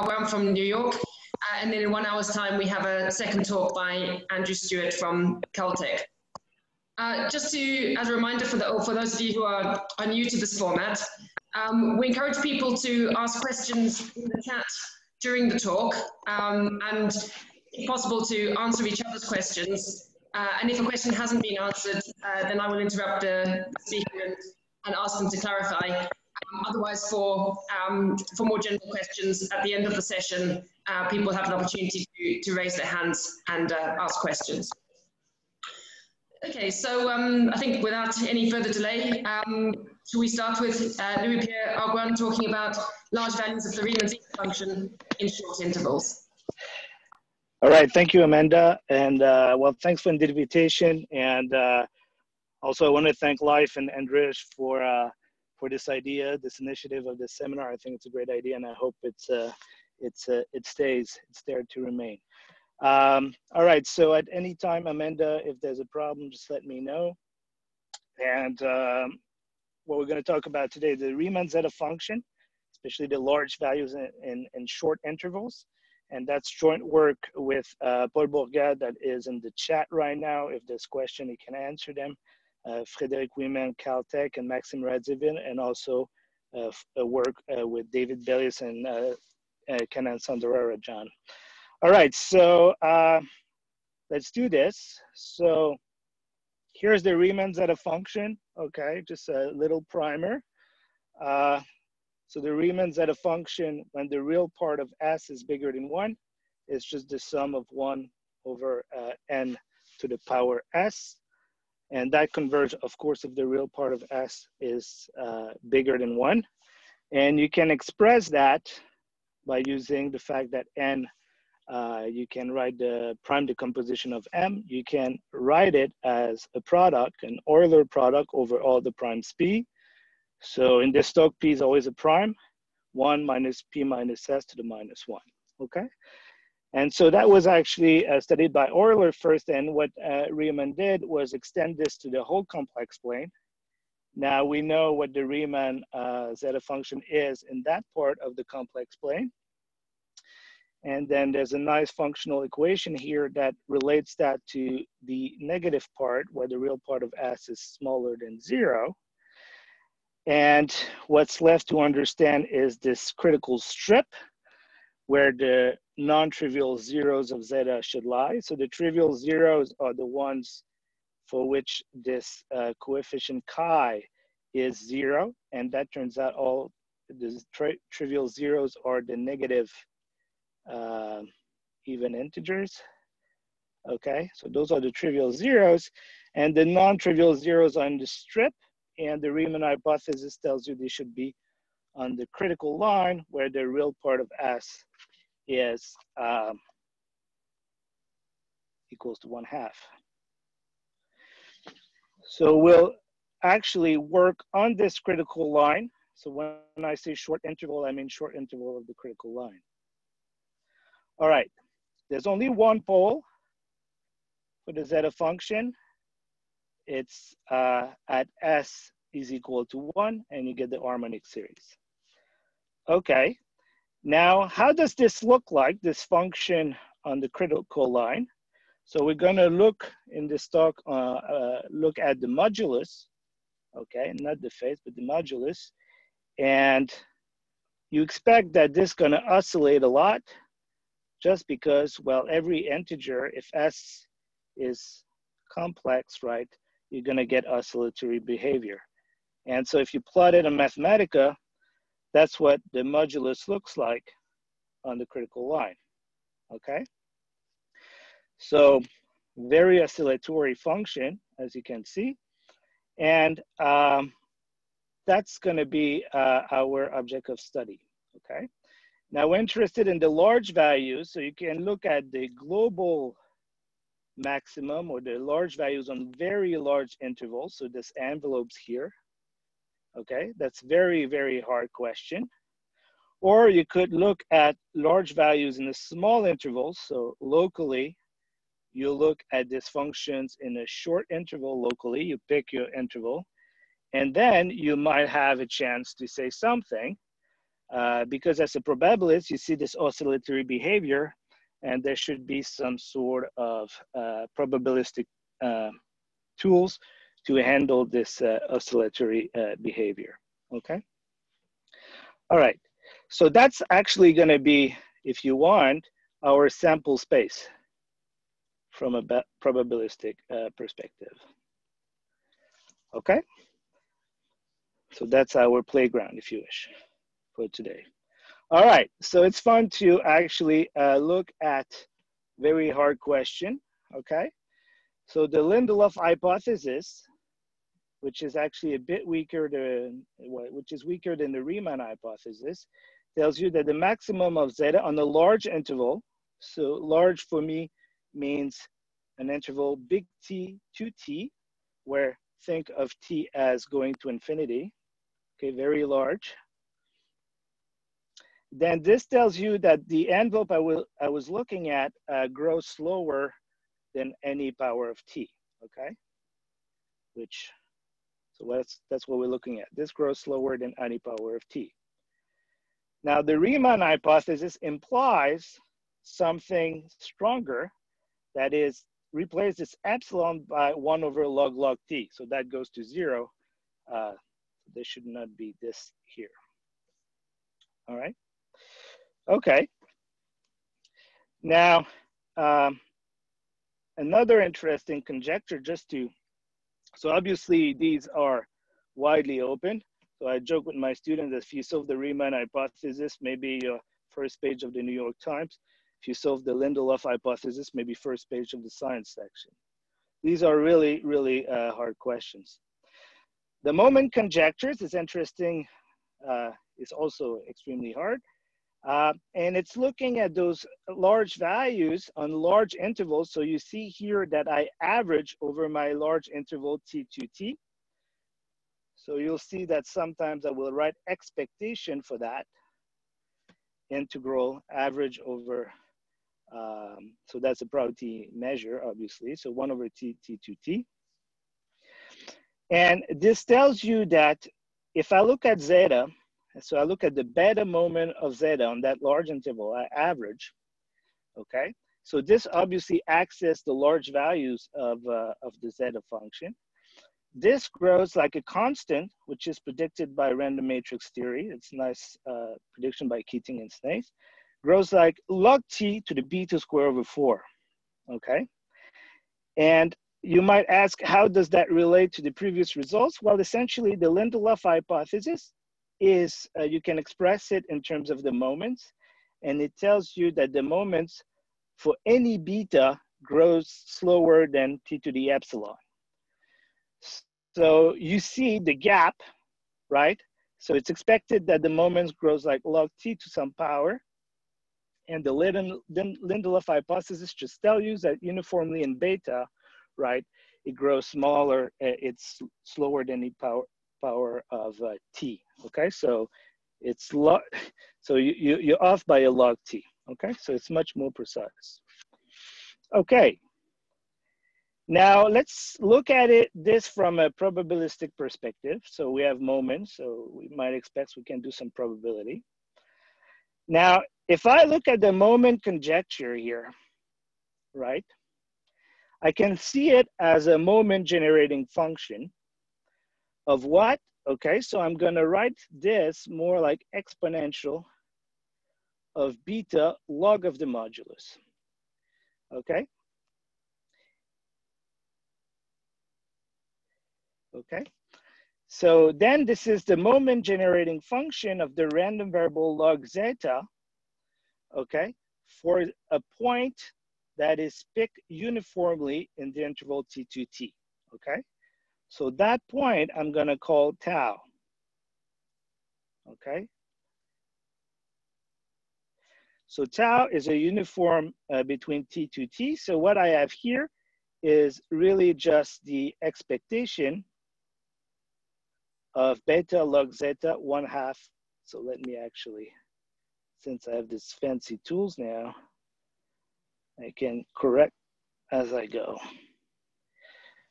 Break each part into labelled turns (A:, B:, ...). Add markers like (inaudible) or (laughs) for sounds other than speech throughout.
A: Arguin from New York. Uh, and then in one hour's time, we have a second talk by Andrew Stewart from Caltech. Uh, just to, as a reminder for, the, for those of you who are, are new to this format, um, we encourage people to ask questions in the chat during the talk um, and if possible to answer each other's questions. Uh, and if a question hasn't been answered, uh, then I will interrupt the speaker and, and ask them to clarify. Otherwise, for, um, for more general questions at the end of the session, uh, people have an opportunity to, to raise their hands and uh, ask questions. Okay, so um, I think without any further delay, um, should we start with uh, Louis-Pierre Arguin talking about large values of the Riemann zeta function in short intervals?
B: All right, thank you, Amanda. And uh, well, thanks for the invitation. And uh, also I want to thank Life and Andreas for, uh, for this idea, this initiative of this seminar. I think it's a great idea and I hope it's, uh, it's, uh, it stays, it's there to remain. Um, all right, so at any time, Amanda, if there's a problem, just let me know. And um, what we're going to talk about today, the Riemann zeta function, especially the large values in, in, in short intervals. And that's joint work with uh, Paul Bourgade that is in the chat right now. If there's question, he can answer them. Uh, Frédéric Ouimet, Caltech, and Maxim Radziwill, and also uh, work uh, with David Belius and Kannan Soundararajan. All right, so let's do this. So here's the Riemann zeta function, okay, just a little primer. Uh, so the Riemann zeta function, when the real part of S is bigger than one, is just the sum of one over uh, n to the power S. And that converges, of course, if the real part of S is uh, bigger than one. And you can express that by using the fact that n uh, you can write the prime decomposition of M. You can write it as a product, an Euler product over all the primes P. So in this talk, P is always a prime, one minus P minus S to the minus one, okay? And so that was actually uh, studied by Euler first, and what uh, Riemann did was extend this to the whole complex plane. Now we know what the Riemann uh, zeta function is in that part of the complex plane. And then there's a nice functional equation here that relates that to the negative part where the real part of S is smaller than zero. And what's left to understand is this critical strip where the non-trivial zeros of zeta should lie. So the trivial zeros are the ones for which this uh, coefficient chi is zero. And that turns out all the tri trivial zeros are the negative uh, even integers. Okay, so those are the trivial zeros. And the non-trivial zeros on the strip. And the Riemann hypothesis tells you they should be on the critical line where the real part of S is um, equals to one half. So we'll actually work on this critical line. So when I say short interval, I mean short interval of the critical line. All right, there's only one pole for the zeta function. It's uh, at s is equal to one, and you get the harmonic series. Okay, now how does this look like, this function on the critical line? So we're gonna look in this talk, uh, uh, look at the modulus, okay, not the phase, but the modulus. And you expect that this gonna oscillate a lot just because, well, every integer, if s is complex, right, you're gonna get oscillatory behavior. And so if you plot it in Mathematica, that's what the modulus looks like on the critical line, okay? So very oscillatory function, as you can see. And um, that's gonna be uh, our object of study, okay? Now we're interested in the large values, so you can look at the global maximum or the large values on very large intervals. So this envelopes here, okay? That's very, very hard question. Or you could look at large values in the small intervals. So locally, you look at these functions in a short interval locally, you pick your interval, and then you might have a chance to say something uh, because as a probabilist, you see this oscillatory behavior, and there should be some sort of uh, probabilistic uh, tools to handle this uh, oscillatory uh, behavior, okay? All right, so that's actually gonna be, if you want, our sample space from a probabilistic uh, perspective, okay? So that's our playground, if you wish, for today. All right, so it's fun to actually uh, look at very hard question, okay? So the Lindelof hypothesis, which is actually a bit weaker than, which is weaker than the Riemann hypothesis, tells you that the maximum of zeta on a large interval, so large for me means an interval big T to T, where think of T as going to infinity, okay, very large. Then this tells you that the envelope I, will, I was looking at uh, grows slower than any power of T, okay? Which, so that's, that's what we're looking at. This grows slower than any power of T. Now the Riemann hypothesis implies something stronger, that is, replace this epsilon by one over log log T. So that goes to zero. Uh, there should not be this here. All right. Okay. Now, um, another interesting conjecture just to, so obviously these are widely open. So I joke with my students that if you solve the Riemann hypothesis, maybe your first page of the New York Times. If you solve the Lindelof hypothesis, maybe first page of the science section. These are really, really uh, hard questions. The moment conjectures is interesting, uh, is also extremely hard. Uh, and it's looking at those large values on large intervals. So you see here that I average over my large interval T2T. So you'll see that sometimes I will write expectation for that integral average over, um, so that's a probability measure, obviously. So one over T, T2T. And this tells you that if I look at zeta, so I look at the beta moment of zeta on that large interval, I average, okay? So this obviously access the large values of, uh, of the zeta function. This grows like a constant, which is predicted by random matrix theory. It's a nice uh, prediction by Keating and Snaith. Grows like log t to the b beta square over four, okay? And you might ask, how does that relate to the previous results? Well, essentially the Lindelof hypothesis is uh, you can express it in terms of the moments, and it tells you that the moments for any beta grows slower than t to the epsilon. So you see the gap, right? So it's expected that the moments grows like log t to some power. And the Lindelof hypothesis just tells you that uniformly in beta, right, it grows smaller, uh, it's slower than the power, power of uh, t. Okay, so it's log, so you, you, you're off by a log t. Okay, so it's much more precise. Okay, now let's look at it this from a probabilistic perspective. So we have moments, so we might expect we can do some probability. Now, if I look at the moment conjecture here, right, I can see it as a moment generating function of what? Okay, so I'm gonna write this more like exponential of beta log of the modulus. Okay. Okay. So then this is the moment generating function of the random variable log zeta, okay, for a point that is picked uniformly in the interval t2t, okay? So that point I'm gonna call tau, okay? So tau is a uniform uh, between t to t. So what I have here is really just the expectation of beta log zeta one half. So let me actually, since I have these fancy tools now, I can correct as I go.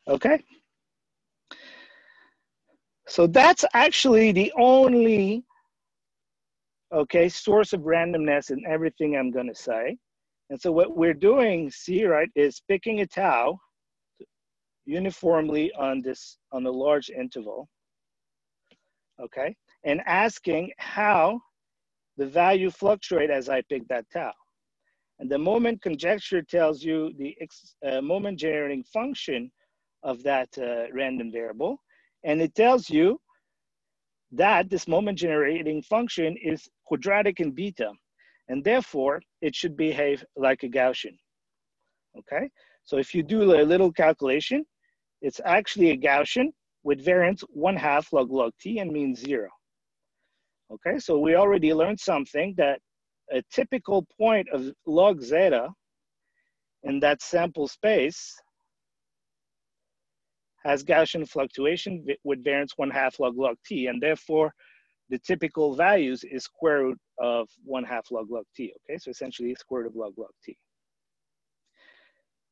B: Okay. So that's actually the only okay, source of randomness in everything I'm gonna say. And so what we're doing, see, right, is picking a tau uniformly on this, on the large interval, okay? And asking how the value fluctuate as I pick that tau. And the moment conjecture tells you the uh, moment generating function of that uh, random variable. And it tells you that this moment generating function is quadratic in beta. And therefore, it should behave like a Gaussian. Okay, so if you do a little calculation, it's actually a Gaussian with variance one half log log t and mean zero. Okay, so we already learned something that a typical point of log zeta in that sample space has Gaussian fluctuation with variance one half log log t, and therefore the typical values is square root of one half log log t, okay? So essentially square root of log log t.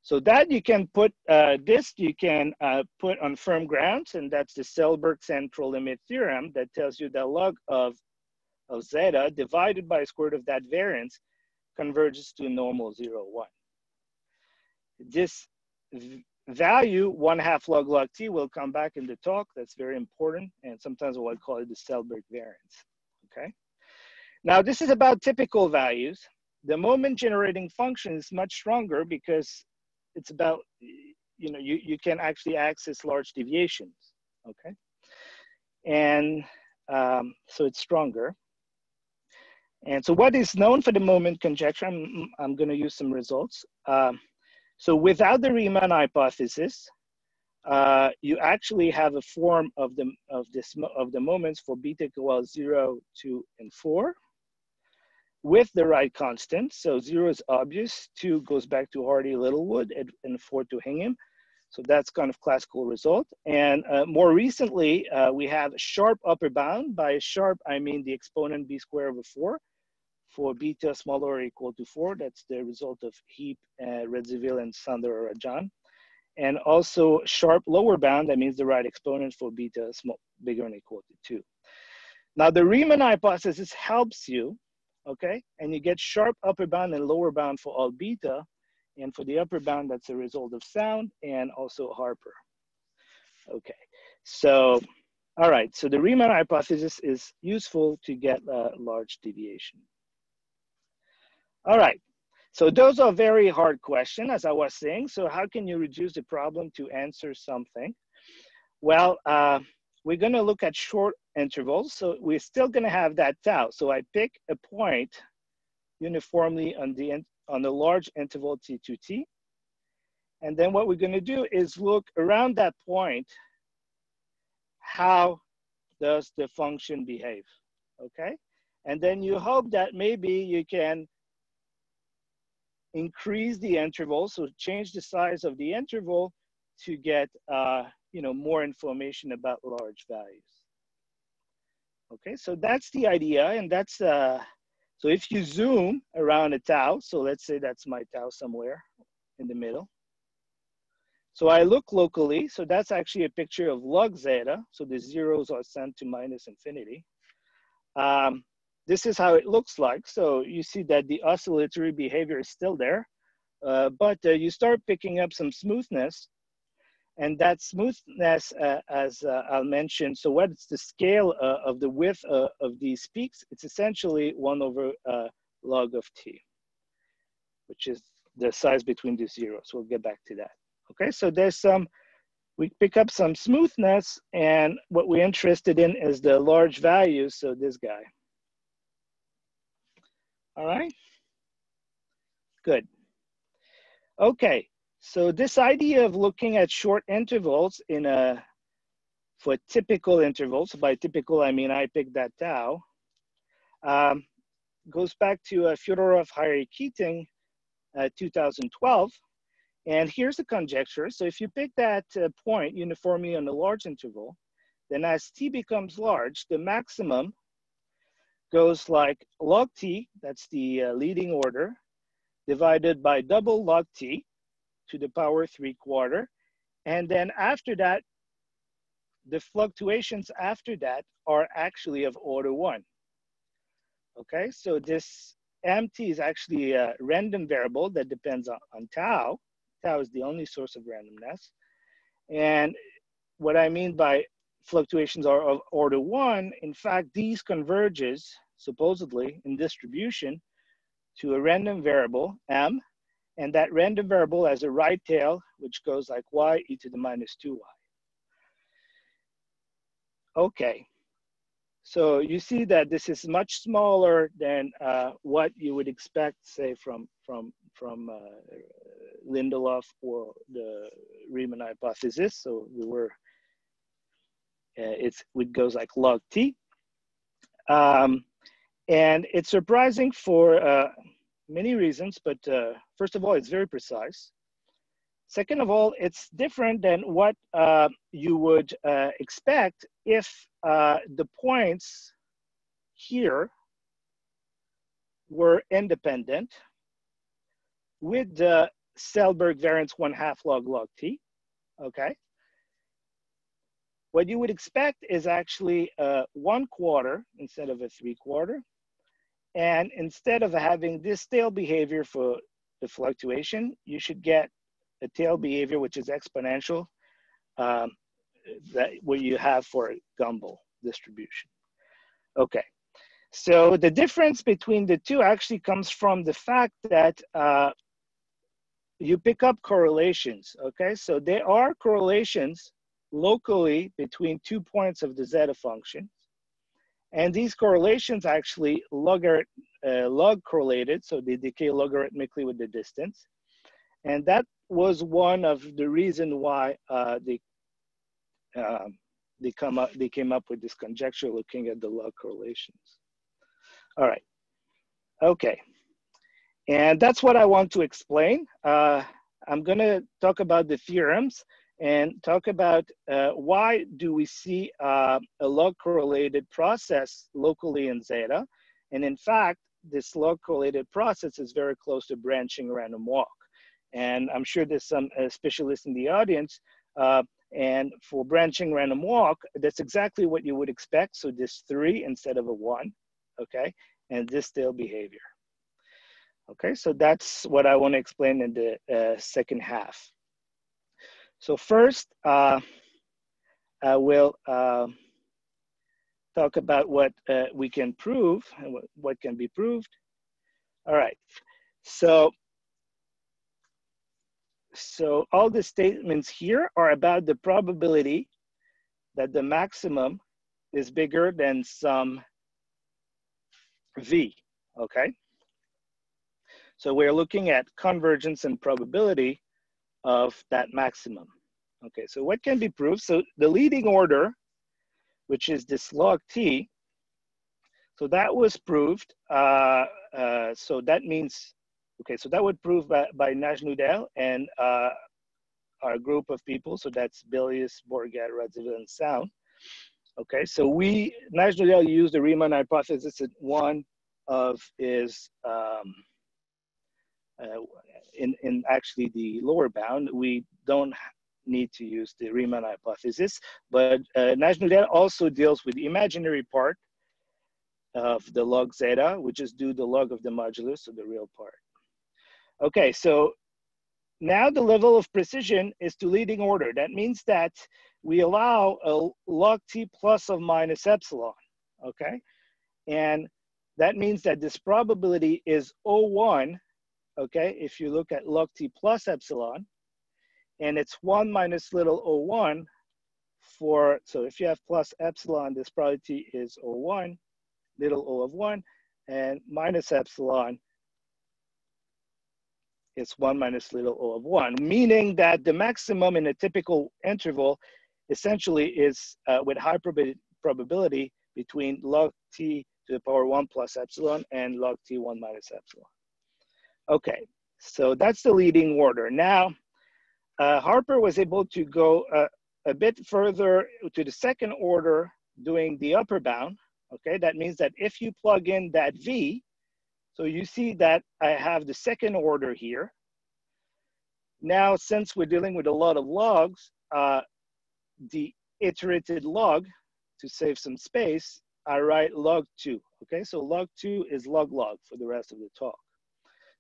B: So that you can put, uh, this you can uh, put on firm grounds, and that's the Selberg central limit theorem that tells you that log of, of zeta divided by square root of that variance converges to normal zero, one. This value, one half log log t will come back in the talk. That's very important. And sometimes we'll call it the Selberg variance, okay? Now this is about typical values. The moment generating function is much stronger because it's about, you know, you, you can actually access large deviations, okay? And um, so it's stronger. And so what is known for the moment conjecture, I'm, I'm gonna use some results. Um, so without the Riemann hypothesis, uh, you actually have a form of the of this of the moments for beta equals zero, two, and four, with the right constant. So zero is obvious. Two goes back to Hardy Littlewood, and, and four to Ingham. So that's kind of classical result. And uh, more recently, uh, we have sharp upper bound. By sharp, I mean the exponent b squared over four for beta smaller or equal to four. That's the result of Heap, uh, Radziwill, and Soundararajan. And also sharp lower bound, that means the right exponent for beta small, bigger and equal to two. Now the Riemann hypothesis helps you, okay? And you get sharp upper bound and lower bound for all beta. And for the upper bound, that's a result of sound and also Harper. Okay, so, all right, so the Riemann hypothesis is useful to get a large deviation. All right. So those are very hard questions, as I was saying. So how can you reduce the problem to answer something? Well, uh, we're going to look at short intervals. So we're still going to have that tau. So I pick a point uniformly on the, on the large interval t2t. And then what we're going to do is look around that point, how does the function behave, okay? And then you hope that maybe you can increase the interval, so change the size of the interval to get uh, you know, more information about large values. Okay, so that's the idea, and that's, uh, so if you zoom around a tau, so let's say that's my tau somewhere in the middle. So I look locally, so that's actually a picture of log zeta, so the zeros are sent to minus infinity. Um, this is how it looks like. So you see that the oscillatory behavior is still there, uh, but uh, you start picking up some smoothness. And that smoothness, uh, as uh, I'll mention, so what's the scale uh, of the width uh, of these peaks? It's essentially one over log of t, which is the size between the zeros. We'll get back to that. Okay, so there's some, we pick up some smoothness and what we're interested in is the large values, so this guy. All right? Good. Okay, so this idea of looking at short intervals in a, for typical intervals, by typical I mean I pick that tau, um, goes back to uh, Fyodorov, Hiary Keating, uh, 2012. And here's the conjecture. So if you pick that uh, point uniformly on a large interval, then as t becomes large, the maximum goes like log t, that's the uh, leading order, divided by double log t to the power 3 quarter. And then after that, the fluctuations after that are actually of order 1. Okay, so this MT is actually a random variable that depends on, on tau. Tau is the only source of randomness. And what I mean by fluctuations are of order one, in fact, these converges supposedly in distribution to a random variable, m, and that random variable has a right tail, which goes like y e to the minus 2y. Okay, so you see that this is much smaller than uh, what you would expect, say, from, from, from uh, Lindelof or the Riemann hypothesis. So we were, it's, it goes like log t. Um, and it's surprising for uh, many reasons, but uh, first of all, it's very precise. Second of all, it's different than what uh, you would uh, expect if uh, the points here were independent with the Selberg variance one half log log t, okay? What you would expect is actually a one quarter instead of a three quarter. And instead of having this tail behavior for the fluctuation, you should get a tail behavior which is exponential, um, that what you have for a Gumbel distribution. Okay, so the difference between the two actually comes from the fact that uh, you pick up correlations, okay? So there are correlations locally between two points of the zeta function. And these correlations actually log, uh, log correlated, so they decay logarithmically with the distance. And that was one of the reason why uh, they, uh, they, come up, they came up with this conjecture looking at the log correlations. All right, okay. And that's what I want to explain. Uh, I'm gonna talk about the theorems and talk about uh, why do we see uh, a log correlated process locally in zeta. And in fact, this log correlated process is very close to branching random walk. And I'm sure there's some uh, specialists in the audience. Uh, and for branching random walk, that's exactly what you would expect. So this three instead of a one, okay? And this tail behavior. Okay, so that's what I want to explain in the uh, second half. So first, uh, I will uh, talk about what uh, we can prove and what, what can be proved. All right, so, so all the statements here are about the probability that the maximum is bigger than some V, okay? So we're looking at convergence and probability of that maximum. Okay, so what can be proved? So the leading order, which is this log t, so that was proved. Uh, uh, so that means, okay, so that would prove by, by Najnudel and uh, our group of people. So that's Belius, Bourgade, Radziwill, and Sound. Okay, so we, Nash Najnudel used the Riemann hypothesis that one of is um, in, in actually the lower bound, we don't need to use the Riemann hypothesis, but uh, Najnudel also deals with the imaginary part of the log zeta, which is due the log of the modulus of the real part. Okay, so now the level of precision is to leading order. That means that we allow a log t plus of minus epsilon, okay? And that means that this probability is O1 okay? If you look at log t plus epsilon, and it's one minus little o1 for, so if you have plus epsilon, this probability is o1, little o of one, and minus epsilon is one minus little o of one, meaning that the maximum in a typical interval essentially is uh, with high prob probability between log t to the power one plus epsilon and log t one minus epsilon. Okay, so that's the leading order. Now, uh, Harper was able to go uh, a bit further to the second order doing the upper bound. Okay, that means that if you plug in that V, so you see that I have the second order here. Now, since we're dealing with a lot of logs, uh, the iterated log, to save some space, I write log two, okay? So log two is log log for the rest of the talk.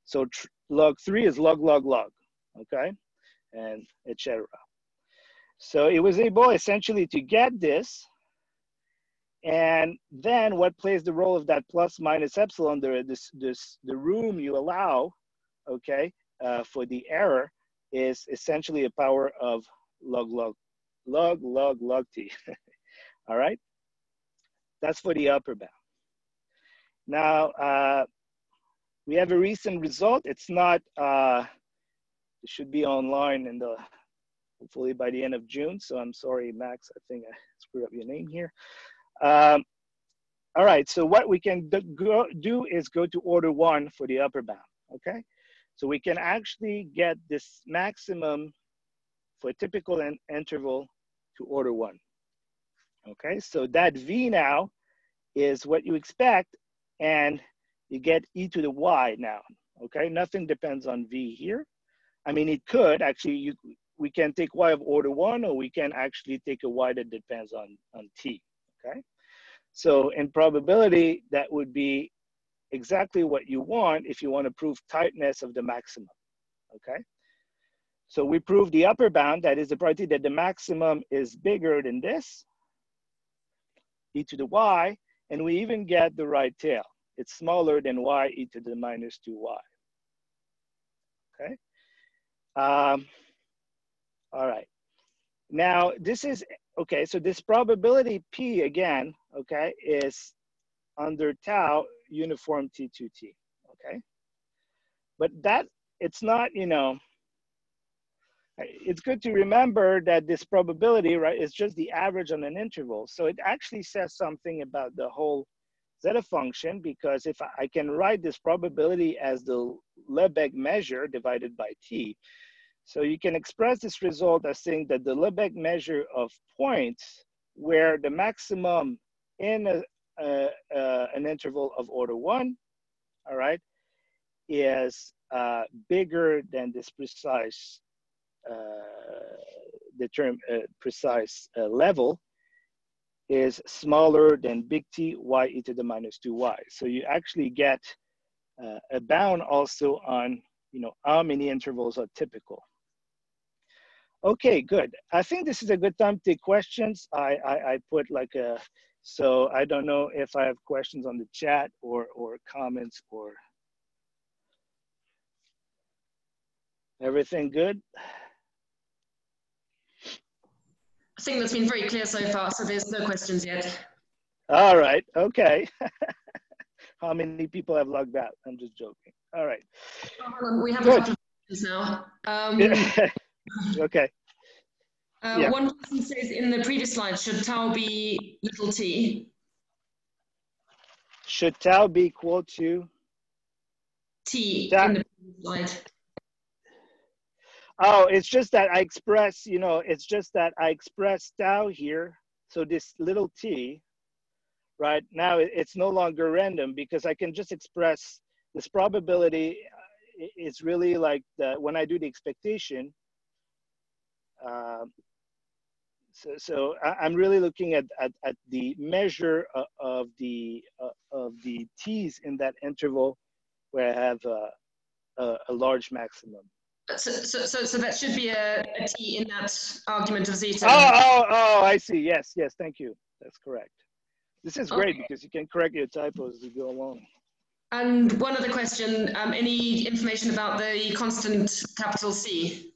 B: So log three is log log log, okay? And etc. So it was able essentially to get this and then what plays the role of that plus minus epsilon, the, this, this, the room you allow, okay, uh, for the error is essentially a power of log log, log log log t, (laughs) all right? That's for the upper bound. Now, uh, we have a recent result. It's not, uh, it should be online in the, hopefully by the end of June. So I'm sorry, Max, I think I screwed up your name here. Um, all right, so what we can do, go, do is go to order one for the upper bound, okay? So we can actually get this maximum for a typical interval to order one. Okay, so that V now is what you expect and you get e to the y now, okay? Nothing depends on V here. I mean, it could actually, you, we can take y of order one or we can actually take a y that depends on, on t, okay? So in probability, that would be exactly what you want if you want to prove tightness of the maximum, okay? So we prove the upper bound, that is the probability that the maximum is bigger than this, e to the y, and we even get the right tail. It's smaller than y e to the minus 2y. Okay. Um, all right. Now, this is, okay, so this probability P again, okay, is under tau uniform T2T, okay? But that, it's not, you know, it's good to remember that this probability, right, is just the average on an interval. So it actually says something about the whole zeta function? Because if I can write this probability as the Lebesgue measure divided by t, so you can express this result as saying that the Lebesgue measure of points where the maximum in a, a, a, an interval of order one, all right, is uh, bigger than this precise uh, the term uh, precise uh, level is smaller than big T y e to the minus 2y. So you actually get uh, a bound also on, you know, how many intervals are typical. Okay, good. I think this is a good time to take questions. I, I, I put like a, so I don't know if I have questions on the chat or, or comments or everything good?
A: I think that's been very clear so far, so there's no questions yet.
B: All right, okay. (laughs) How many people have logged out? I'm just joking. All right.
A: Um, we have Good. a couple of questions now. Um, (laughs)
B: okay.
A: Uh, yeah. One person says in the previous slide, should tau be little t?
B: Should tau be equal to?
A: T in the previous slide.
B: Oh, it's just that I express, you know, it's just that I express tau here. So this little t, right, now it's no longer random because I can just express this probability It's really like the, when I do the expectation. Um, so, so I, am really looking at, at, at the measure of, of the uh, of the t's in that interval where I have a, a, a large maximum.
A: So, so, so, so that should be a, a t in that argument of zeta.
B: Oh, oh, oh, I see. Yes, yes, thank you. That's correct. This is great okay. because you can correct your typos as you go along.
A: And one other question, um, any information about the constant capital C?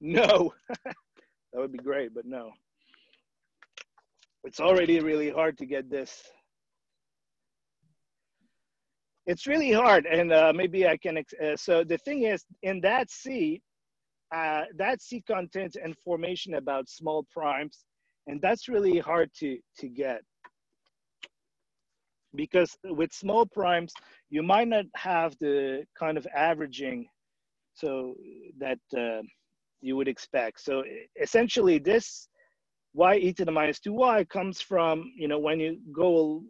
B: No, (laughs) that would be great, but no. It's already really hard to get this it's really hard and uh, maybe i can uh, so the thing is in that c uh, that c contains information about small primes and that's really hard to to get. Because with small primes you might not have the kind of averaging so that uh, you would expect. So essentially this y e to the minus 2y comes from you know when you go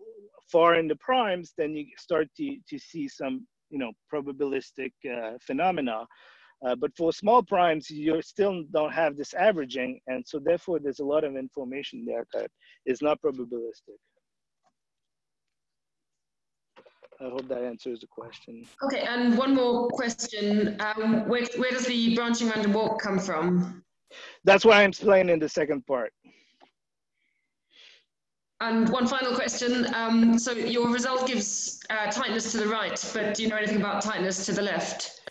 B: far in the primes, then you start to, to see some, you know, probabilistic uh, phenomena. Uh, but for small primes, you still don't have this averaging. And so therefore there's a lot of information there that is not probabilistic. I hope that answers the question.
A: Okay, and one more question. Um, where, where does the branching random walk come from?
B: That's what I'm explaining in the second part.
A: And one final question. Um, so your result gives uh, tightness to the right, but do you know anything about tightness to the left?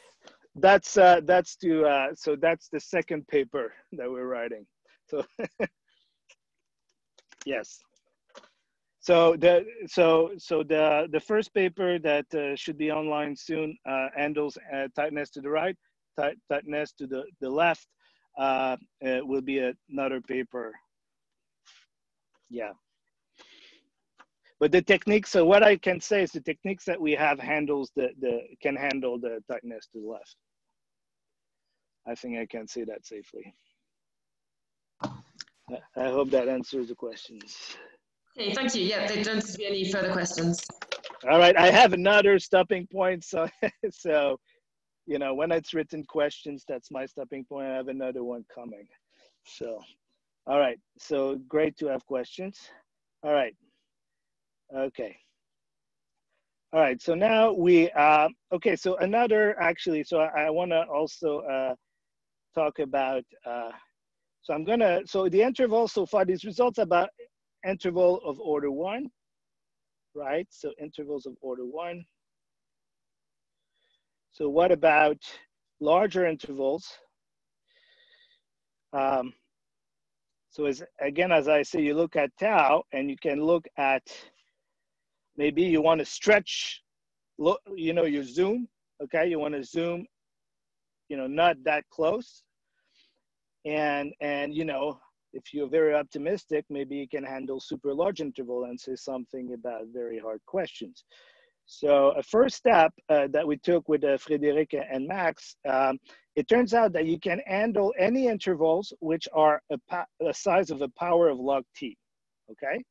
B: That's uh, that's to uh, so that's the second paper that we're writing. So (laughs) yes. So the so so the the first paper that uh, should be online soon uh, handles uh, tightness to the right, tight, tightness to the the left. Will be another paper. Yeah. But the techniques, so what I can say is the techniques that we have handles the, the can handle the tightness to the left. I think I can say that safely. I hope that answers the questions.
A: Okay, thank you. Yeah, there don't be any further questions.
B: All right, I have another stopping point. So, (laughs) so, you know, when it's written questions, that's my stopping point. I have another one coming. So, all right. So great to have questions. All right. Okay. All right, so now we, uh, okay, so another actually, so I, I wanna also uh, talk about, uh, so I'm gonna, so the interval so far, these results about interval of order one, right? So intervals of order one. So what about larger intervals? Um, so as, again, as I say, you look at tau and you can look at Maybe you want to stretch, you know, your zoom, okay? You want to zoom, you know, not that close. And, and, you know, if you're very optimistic, maybe you can handle super large interval and say something about very hard questions. So a first step uh, that we took with uh, and Max, um, it turns out that you can handle any intervals which are a, size of a power of log t, okay?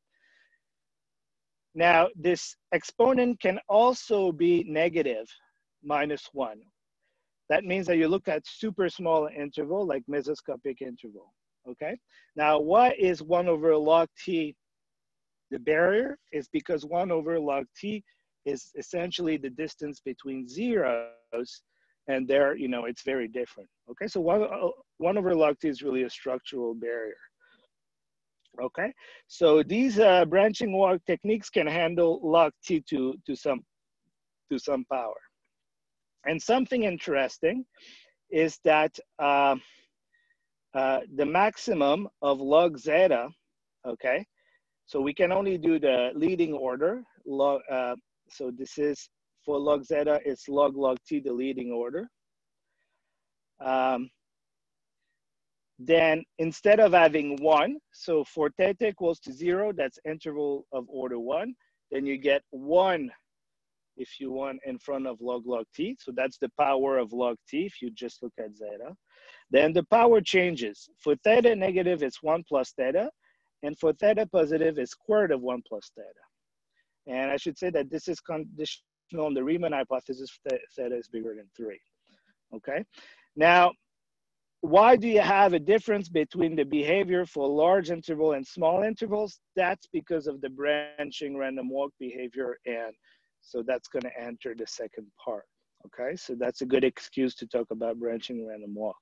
B: Now, this exponent can also be negative, minus one. That means that you look at super small interval, like mesoscopic interval, okay? Now, why is one over log t the barrier? Is because one over log t is essentially the distance between zeros, and there, you know, it's very different, okay? So one, uh, one over log t is really a structural barrier. Okay, so these uh, branching walk techniques can handle log t to, to, some, to some power. And something interesting is that uh, uh, the maximum of log zeta, okay, so we can only do the leading order. Log, uh, so this is for log zeta, it's log log t, the leading order. Um, then instead of having one, so for theta equals to zero, that's interval of order one, then you get one if you want in front of log log t. So that's the power of log t if you just look at zeta. Then the power changes. For theta negative, it's one plus theta. And for theta positive, it's squared of one plus theta. And I should say that this is conditional on the Riemann hypothesis, theta is bigger than three, okay? Now, why do you have a difference between the behavior for large interval and small intervals? That's because of the branching random walk behavior. And so that's gonna enter the second part, okay? So that's a good excuse to talk about branching random walk.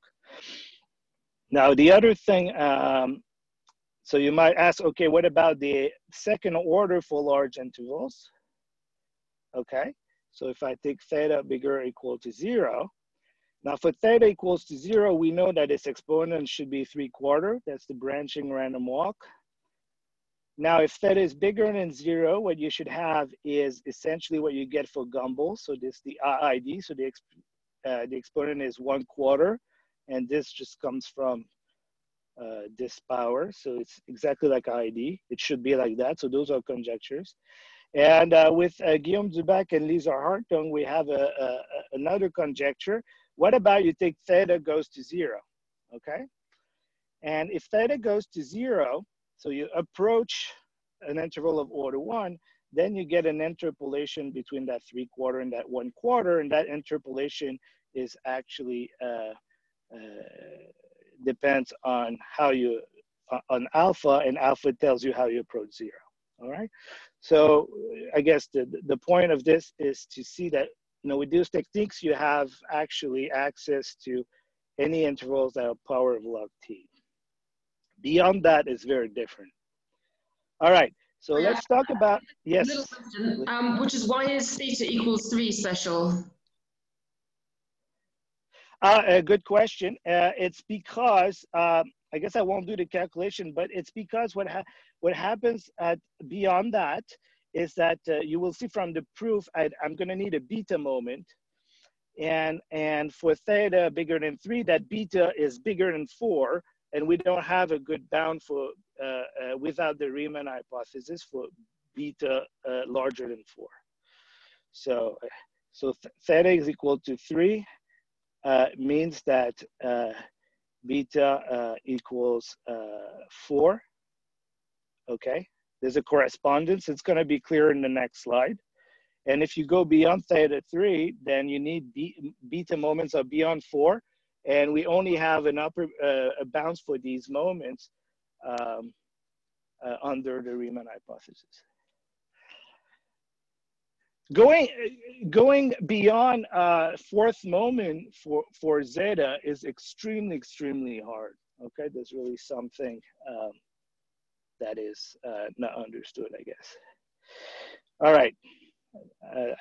B: Now, the other thing, um, so you might ask, okay, what about the second order for large intervals? Okay, so if I take theta bigger equal to zero, now for theta equals to zero, we know that its exponent should be three quarter. That's the branching random walk. Now, if theta is bigger than zero, what you should have is essentially what you get for Gumbel. So this the IID, so the, uh, the exponent is one quarter, and this just comes from uh, this power. So it's exactly like IID. It should be like that. So those are conjectures. And uh, with uh, Guillaume Dubach and Lisa Hartung, we have a, a, another conjecture what about you take theta goes to zero, okay? And if theta goes to zero, so you approach an interval of order one, then you get an interpolation between that three quarter and that one quarter, and that interpolation is actually uh, uh, depends on how you, uh, on alpha, and alpha tells you how you approach zero, all right? So I guess the, the point of this is to see that, you know, with these techniques, you have actually access to any intervals that have power of log t. Beyond that is very different. All right, so let's talk about, yes.
A: Um, which is why is theta equals three special?
B: Uh, a good question. Uh, it's because, uh, I guess I won't do the calculation, but it's because what, ha what happens at beyond that is that uh, you will see from the proof, I, I'm gonna need a beta moment. And, and for theta bigger than three, that beta is bigger than four, and we don't have a good bound for uh, uh, without the Riemann hypothesis for beta uh, larger than four. So, so th theta is equal to three uh, means that uh, beta equals four. Okay, there's a correspondence. It's going to be clear in the next slide. And if you go beyond theta 3, then you need beta moments of beyond 4 and we only have an upper uh, a bounds for these moments um, uh, under the Riemann hypothesis. Going, going beyond uh, fourth moment for, for zeta is extremely, extremely hard. Okay, there's really something um, that is uh, not understood, I guess. All right, uh,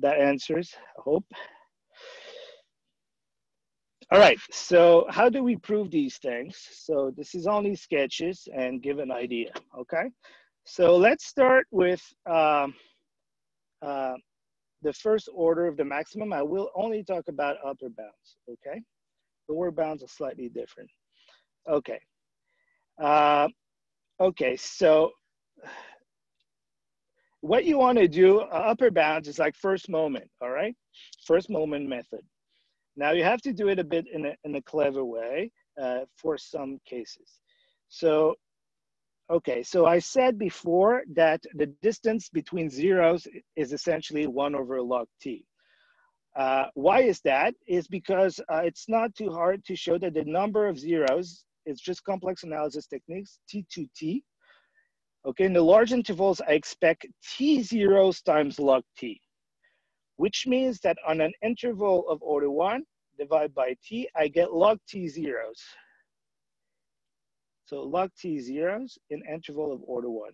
B: that answers, I hope. All right, so how do we prove these things? So this is only sketches and give an idea, okay? So let's start with um, uh, the first order of the maximum. I will only talk about upper bounds, okay? Lower bounds are slightly different. Okay, uh, okay, so what you wanna do, uh, upper bounds is like first moment, all right? First moment method. Now you have to do it a bit in a, in a clever way uh, for some cases. So, okay, so I said before that the distance between zeros is essentially one over log t. Uh, why is that? Is because uh, it's not too hard to show that the number of zeros is just complex analysis techniques, T to T. Okay, in the large intervals, I expect T zeros times log T which means that on an interval of order one, divided by t, I get log t zeros. So log t zeros in interval of order one.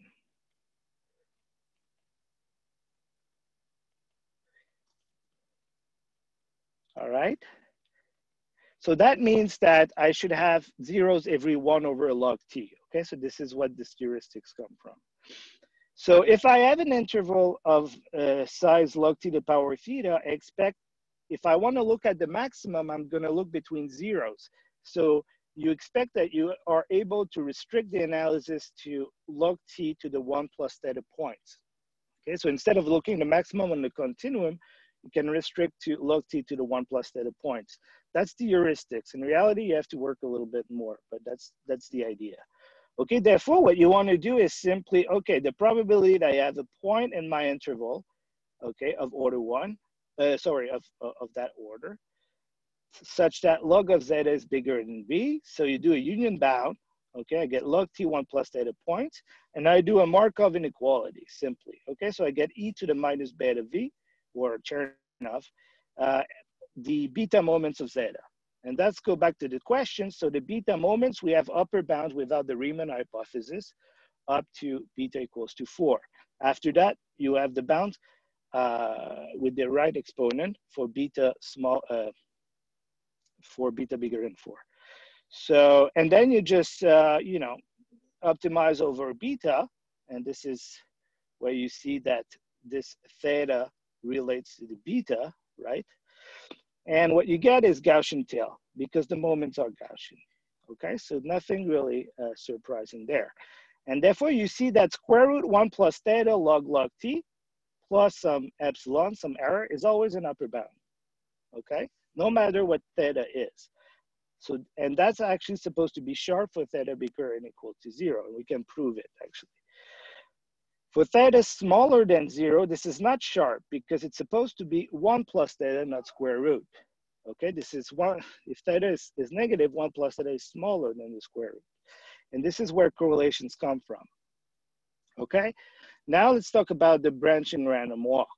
B: All right. So that means that I should have zeros every one over log t. Okay, so this is what this heuristics come from. So if I have an interval of uh, size log t to the power theta, I expect, if I wanna look at the maximum, I'm gonna look between zeros. So you expect that you are able to restrict the analysis to log t to the one plus theta points. Okay, so instead of looking the maximum on the continuum, you can restrict to log t to the one plus theta points. That's the heuristics. In reality, you have to work a little bit more, but that's, that's the idea. Okay, therefore what you want to do is simply, okay, the probability that I have a point in my interval, okay, of order one, uh, sorry, of, of that order, such that log of zeta is bigger than b. So you do a union bound, okay, I get log t1 plus theta points, and I do a Markov inequality simply, okay? So I get e to the minus beta v, or Chernoff, uh, the beta moments of zeta. And let's go back to the question. So the beta moments, we have upper bound without the Riemann hypothesis up to beta equals to four. After that, you have the bound uh, with the right exponent for beta small, uh, for beta bigger than four. So, and then you just, uh, you know, optimize over beta. And this is where you see that this theta relates to the beta, right? And what you get is Gaussian tail because the moments are Gaussian. Okay, so nothing really uh, surprising there. And therefore you see that square root one plus theta log log t plus some epsilon, some error is always an upper bound. Okay, no matter what theta is. So, and that's actually supposed to be sharp for theta bigger and equal to zero. And we can prove it actually. For theta smaller than zero, this is not sharp because it's supposed to be one plus theta, not square root. Okay, this is one, if theta is, is negative, one plus theta is smaller than the square root. And this is where correlations come from. Okay, Now let's talk about the branching random walk,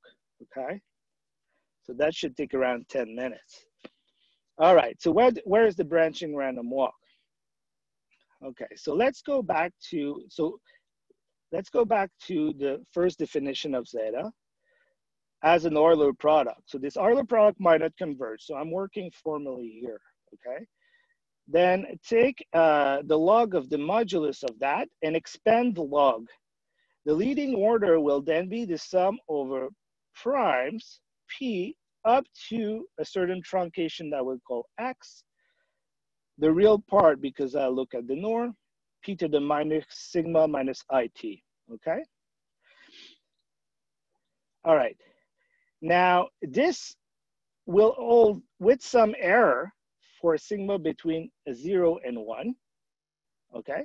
B: okay? So that should take around 10 minutes. All right, so where, where is the branching random walk? Okay, so let's go back to, so let's go back to the first definition of zeta as an Euler product. So this Euler product might not converge, so I'm working formally here, okay? Then take uh, the log of the modulus of that and expand the log. The leading order will then be the sum over primes p up to a certain truncation that we call x. The real part, because I look at the norm, p to the minus sigma minus it, okay? All right, now this will hold with some error for sigma between zero and one, okay?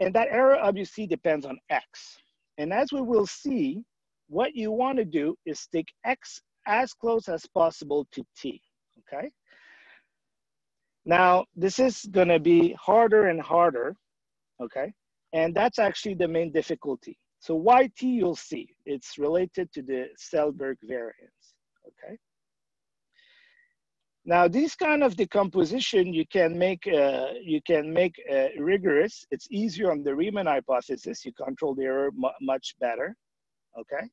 B: And that error obviously depends on x. And as we will see, what you wanna do is stick x as close as possible to t, okay? Now, this is gonna be harder and harder, okay? And that's actually the main difficulty. So YT you'll see, it's related to the Selberg variance, okay? Now, this kind of decomposition you can make uh, you can make uh, rigorous. It's easier on the Riemann hypothesis. You control the error much better, okay?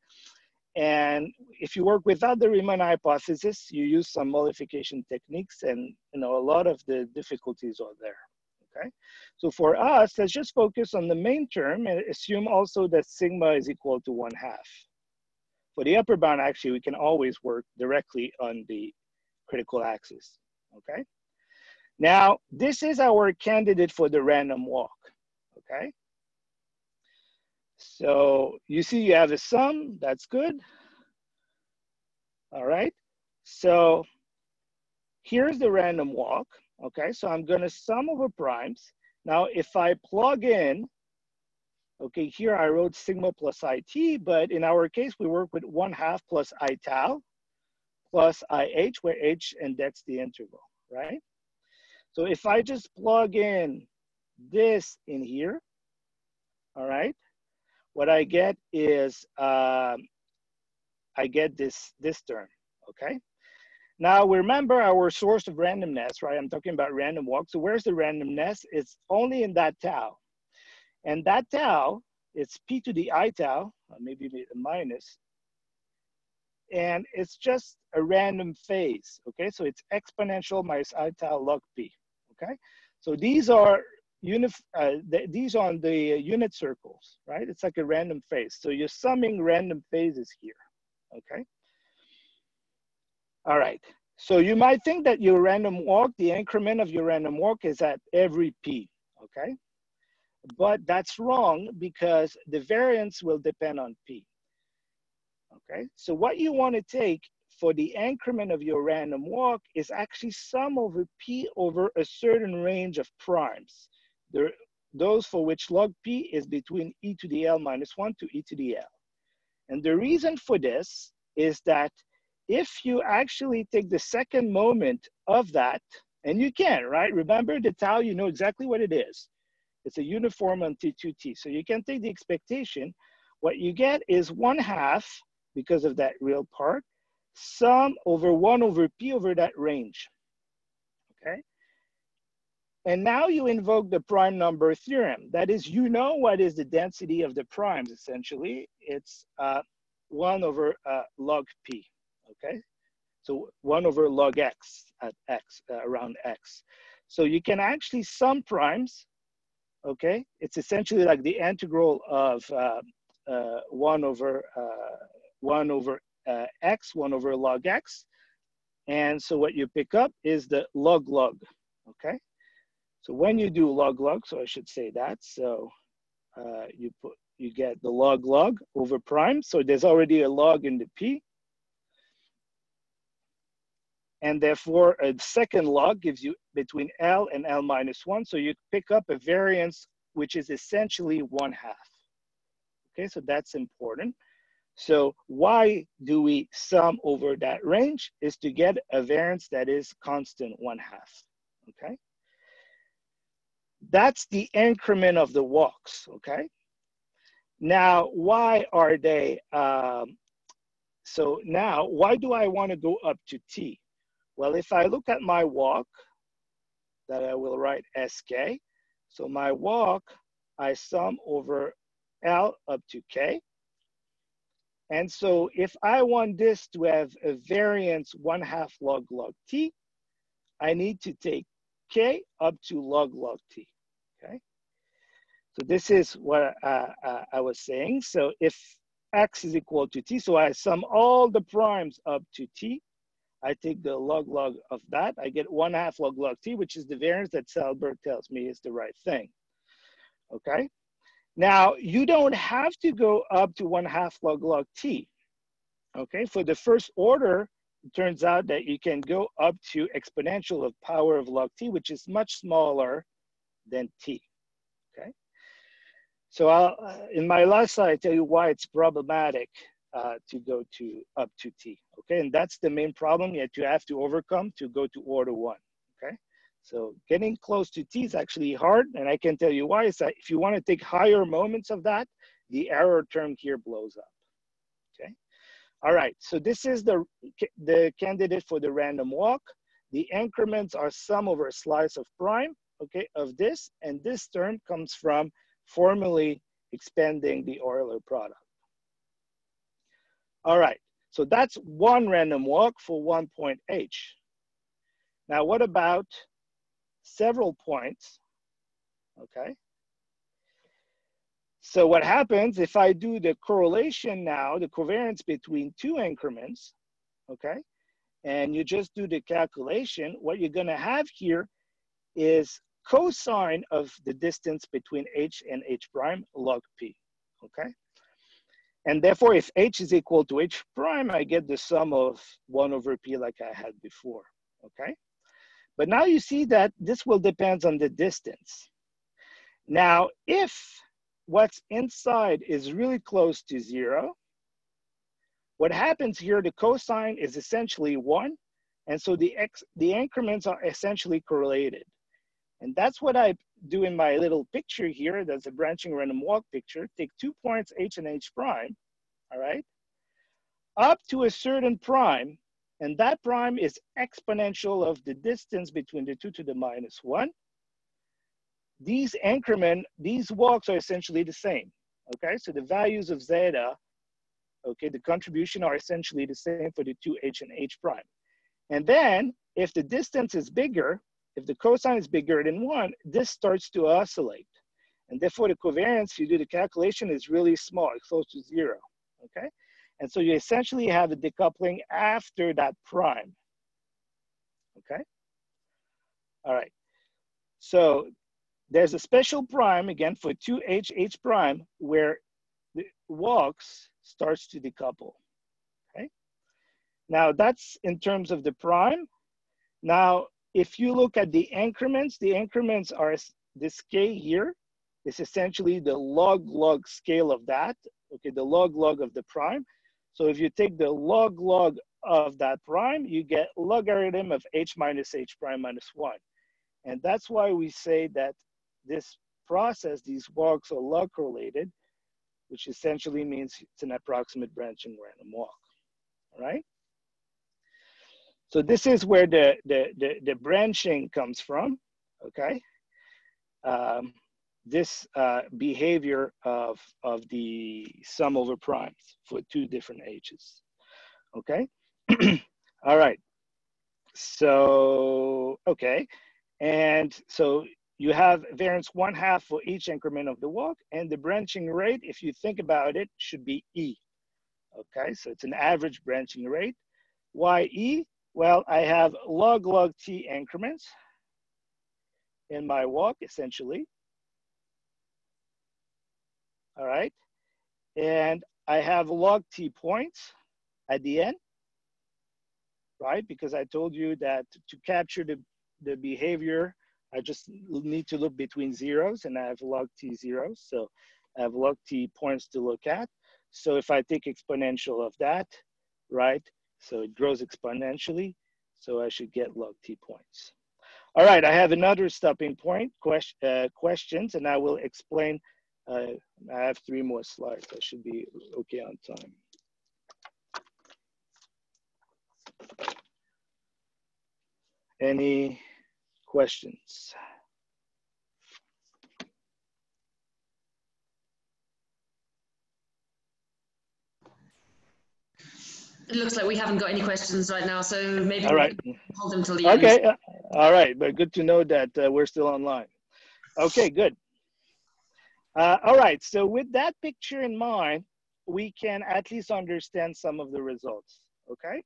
B: And if you work without the Riemann hypothesis, you use some mollification techniques and you know, a lot of the difficulties are there, okay? So for us, let's just focus on the main term and assume also that sigma is equal to one half. For the upper bound, actually, we can always work directly on the critical axis, okay? Now, this is our candidate for the random walk, okay? So you see you have a sum, that's good. All right, so here's the random walk. Okay, so I'm gonna sum over primes. Now, if I plug in, okay, here I wrote sigma plus it, but in our case, we work with one half plus i tau plus ih, where h, and that's the interval, right? So if I just plug in this in here, all right, what I get is um, I get this, this term, okay? Now remember our source of randomness, right? I'm talking about random walk. So where's the randomness? It's only in that tau. And that tau, it's p to the i tau, maybe a minus, and it's just a random phase, okay? So it's exponential minus i tau log p, okay? So these are unif uh, th these on the unit circles, right? It's like a random phase. So you're summing random phases here, okay? All right, so you might think that your random walk, the increment of your random walk is at every p, okay? But that's wrong because the variance will depend on p, okay? So what you wanna take for the increment of your random walk is actually sum over p over a certain range of primes there, those for which log p is between e to the L minus one to e to the L. And the reason for this is that if you actually take the second moment of that, and you can, right? Remember the tau, you know exactly what it is. It's a uniform on T2T. So you can take the expectation. What you get is one half, because of that real part, sum over one over P over that range, okay? And now you invoke the prime number theorem. That is, you know what is the density of the primes, essentially. It's uh, 1 over uh, log p, okay? So 1 over log x at x, uh, around x. So you can actually sum primes, okay? It's essentially like the integral of uh, uh, 1 over, uh, 1 over x, 1 over log x. And so what you pick up is the log log, okay? So when you do log log, so I should say that, so uh, you put you get the log log over prime. So there's already a log in the P. And therefore a second log gives you between L and L minus one. So you pick up a variance which is essentially one half. Okay, so that's important. So why do we sum over that range is to get a variance that is constant one half, okay? That's the increment of the walks, okay? Now, why are they, um, so now, why do I want to go up to t? Well, if I look at my walk, that I will write sk, so my walk, I sum over L up to K. And so if I want this to have a variance one half log log T, I need to take K up to log log T, okay? So this is what uh, uh, I was saying. So if X is equal to T, so I sum all the primes up to T, I take the log log of that, I get one half log log T, which is the variance that Selberg tells me is the right thing okay? Now, you don't have to go up to one half log log t, okay? For the first order, it turns out that you can go up to exponential of power of log t, which is much smaller than t, okay? So I'll, uh, in my last slide, I tell you why it's problematic uh, to go to up to t, okay? And that's the main problem that you have to overcome to go to order one, okay? So getting close to T is actually hard, and I can tell you why. Is that if you want to take higher moments of that, the error term here blows up. Okay. All right. So this is the the candidate for the random walk. The increments are sum over a slice of prime. Okay, of this, and this term comes from formally expanding the Euler product. All right. So that's one random walk for one point h. Now, what about several points, okay? So what happens if I do the correlation now, the covariance between two increments, okay? And you just do the calculation, what you're gonna have here is cosine of the distance between h and h prime log p, okay? And therefore, if h is equal to h prime, I get the sum of 1 over p like I had before, okay? But now you see that this will depend on the distance. Now, if what's inside is really close to zero, what happens here, the cosine is essentially one, and so the, x, the increments are essentially correlated. And that's what I do in my little picture here, that's a branching random walk picture. Take two points, h and h prime, all right? Up to a certain prime, and that prime is exponential of the distance between the two to the minus one. These increment, these walks are essentially the same, okay? So the values of zeta, okay, the contribution are essentially the same for the two h and h prime. And then if the distance is bigger, if the cosine is bigger than one, this starts to oscillate. And therefore the covariance, if you do the calculation is really small, close to zero, okay? And so you essentially have a decoupling after that prime. Okay? All right. So there's a special prime, again, for 2H, H prime, where the walks starts to decouple. Okay? Now that's in terms of the prime. Now, if you look at the increments, the increments are this k here is essentially the log log scale of that, okay, the log log of the prime. So if you take the log log of that prime, you get logarithm of h minus h prime minus 1. And that's why we say that this process, these walks are log correlated, which essentially means it's an approximate branching random walk, all right? So this is where the, the, the, the branching comes from, okay? Um, this uh, behavior of, of the sum over primes for two different h's. Okay, (clears throat) all right. So, okay, and so you have variance one half for each increment of the walk, and the branching rate, if you think about it, should be E. Okay, so it's an average branching rate. Why E? Well, I have log log T increments in my walk, essentially all right? And I have log t points at the end, right? Because I told you that to capture the, the behavior, I just need to look between zeros and I have log t zeros. So I have log t points to look at. So if I take exponential of that, right? So it grows exponentially. So I should get log t points. All right, I have another stopping point, question, uh, questions, and I will explain Uh, I have three more slides. I should be okay on time. Any questions?
A: It looks like we haven't got any questions right now, so maybe
B: All right.
A: hold them till the
B: Okay.
A: end.
B: uh, All right. But good to know that uh, we're still online. Okay, good. Uh, all right. So with that picture in mind, we can at least understand some of the results. Okay.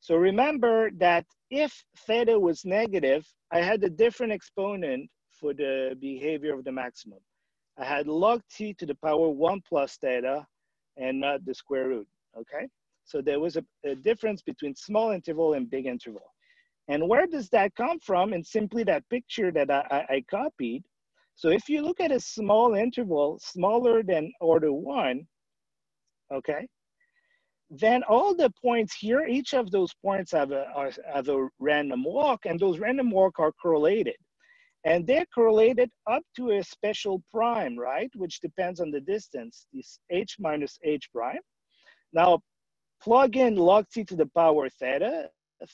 B: So remember that if theta was negative, I had a different exponent for the behavior of the maximum. I had log t to the power one plus theta and not the square root, okay? So there was a, a difference between small interval and big interval. And where does that come from? And simply that picture that I, I, I copied. So if you look at a small interval, smaller than order one, okay, then all the points here, each of those points have a, are, have a random walk, and those random walk are correlated. And they're correlated up to a special prime, right? Which depends on the distance, this h minus h prime. Now, plug in log t to the power theta.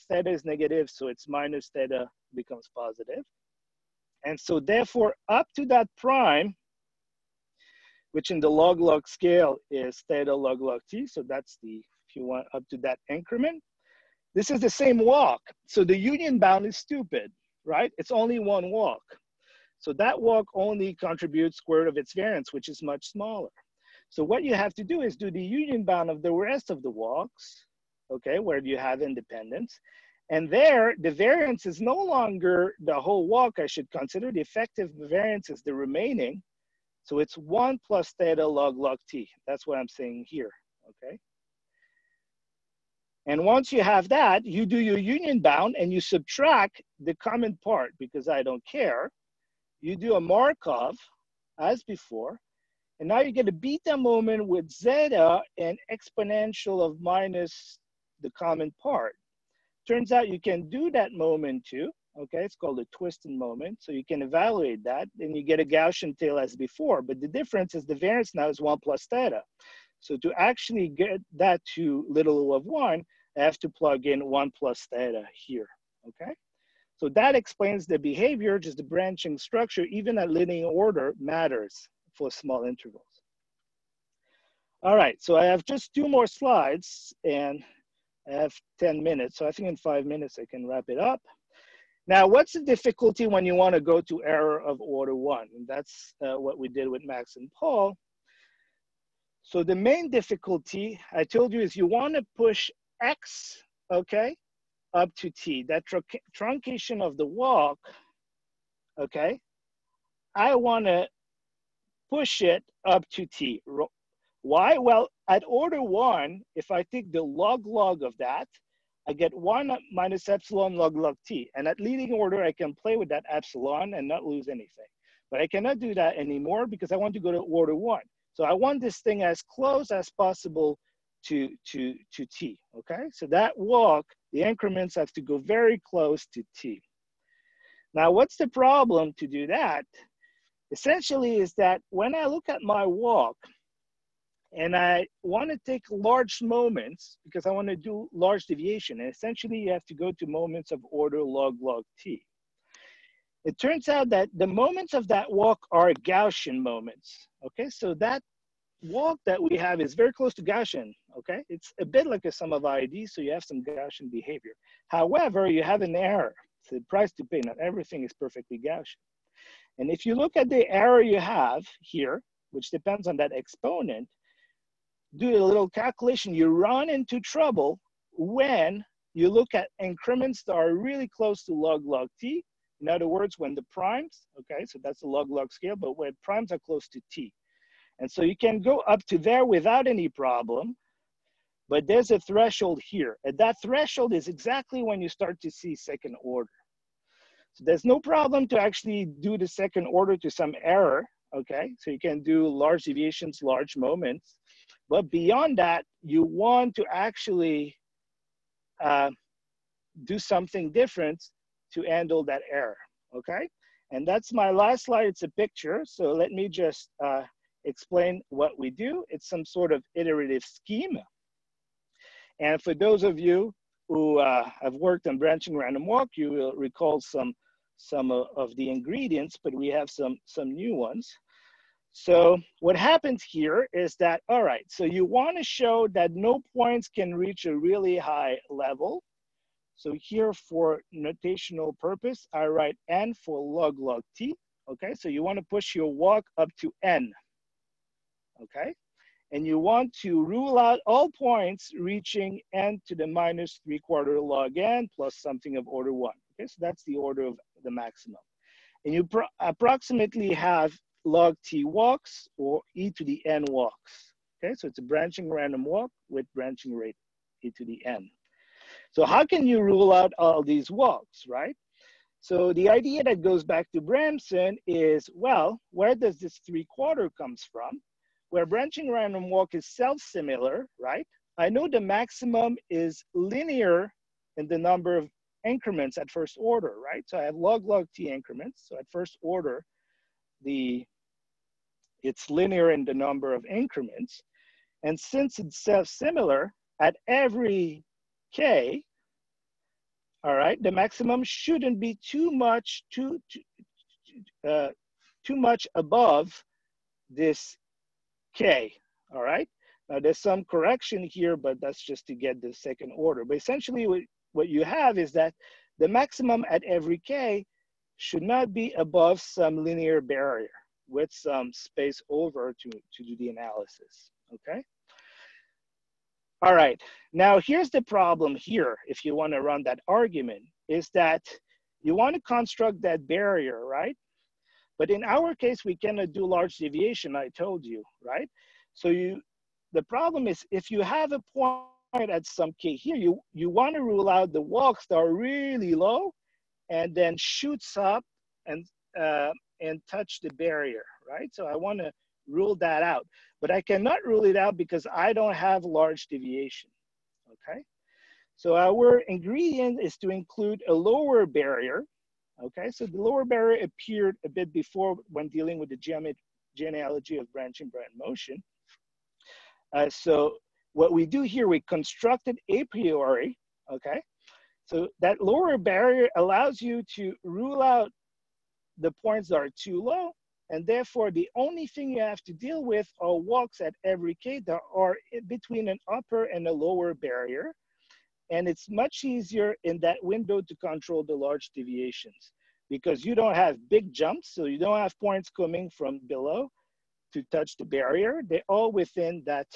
B: Theta is negative, so it's minus theta becomes positive. And so therefore, up to that prime, which in the log log scale is theta log log t. So that's the, if you want, up to that increment. This is the same walk. So the union bound is stupid, right? It's only one walk. So that walk only contributes square root of its variance, which is much smaller. So what you have to do is do the union bound of the rest of the walks, okay, where you have independence. And there, the variance is no longer the whole walk. I should consider the effective variance is the remaining. So it's one plus theta log log t. That's what I'm saying here, okay? And once you have that, you do your union bound and you subtract the common part because I don't care. You do a Markov as before. And now you get a beta moment with zeta and exponential of minus the common part. Turns out you can do that moment too. Okay, it's called a twisting moment. So you can evaluate that. and you get a Gaussian tail as before. But the difference is the variance now is one plus theta. So to actually get that to little of one, I have to plug in one plus theta here, okay? So that explains the behavior, just the branching structure, even at linear order matters for small intervals. All right, so I have just two more slides and I have 10 minutes. So I think in five minutes I can wrap it up. Now, what's the difficulty when you want to go to error of order one? And that's uh, what we did with Max and Paul. So the main difficulty I told you is you want to push X, okay, up to T. That tr truncation of the walk, okay, I want to push it up to T. Why? Well, at order one, if I take the log log of that, I get one minus epsilon log log t. And at leading order, I can play with that epsilon and not lose anything. But I cannot do that anymore because I want to go to order one. So I want this thing as close as possible to, to, to t, okay? So that walk, the increments have to go very close to t. Now, what's the problem to do that? Essentially is that when I look at my walk, and I want to take large moments because I want to do large deviation. And essentially, you have to go to moments of order log log t. It turns out that the moments of that walk are Gaussian moments. Okay, so that walk that we have is very close to Gaussian. Okay, it's a bit like a sum of IDs, so you have some Gaussian behavior. However, you have an error. The price to pay. Not everything is perfectly Gaussian. And if you look at the error you have here, which depends on that exponent, do a little calculation, you run into trouble when you look at increments that are really close to log log t. In other words, when the primes, okay, so that's the log log scale, but when primes are close to t. And so you can go up to there without any problem, but there's a threshold here. And that threshold is exactly when you start to see second order. So there's no problem to actually do the second order to some error, okay? So you can do large deviations, large moments. But beyond that, you want to actually uh, do something different to handle that error, okay? And that's my last slide, it's a picture. So let me just uh, explain what we do. It's some sort of iterative scheme. And for those of you who uh, have worked on branching random walk, you will recall some, some of the ingredients, but we have some, some new ones. So what happens here is that, all right, so you want to show that no points can reach a really high level. So here for notational purpose, I write n for log log t. Okay, so you want to push your walk up to n. Okay, and you want to rule out all points reaching n to the minus three quarter log n plus something of order one. Okay, so that's the order of the maximum. And you approximately have log t walks or e to the n walks. Okay, so it's a branching random walk with branching rate e to the n. So how can you rule out all these walks, right? So the idea that goes back to Bramson is, well, where does this three quarter comes from? Where branching random walk is self-similar, right? I know the maximum is linear in the number of increments at first order, right? So I have log log t increments. So at first order, the it's linear in the number of increments. And since it's self-similar, at every k, all right, the maximum shouldn't be too much, too, too, uh, too much above this k, all right? Now there's some correction here, but that's just to get the second order. But essentially what, you have is that the maximum at every k should not be above some linear barrier with some space over to, to do the analysis, okay? All right, now here's the problem here, if you wanna run that argument, is that you wanna construct that barrier, right? But in our case, we cannot do large deviation, I told you, right? So you, the problem is if you have a point at some k here, you, you wanna rule out the walks that are really low and then shoots up and uh, and touch the barrier, right? So I want to rule that out, but I cannot rule it out because I don't have large deviation, okay? So our ingredient is to include a lower barrier, okay? So the lower barrier appeared a bit before when dealing with the genealogy of branching Brownian motion. Uh, so what we do here, we constructed a priori, okay? So that lower barrier allows you to rule out the points that are too low. And therefore, the only thing you have to deal with are walks at every K that are between an upper and a lower barrier. And it's much easier in that window to control the large deviations because you don't have big jumps. So you don't have points coming from below to touch the barrier. They're all within that,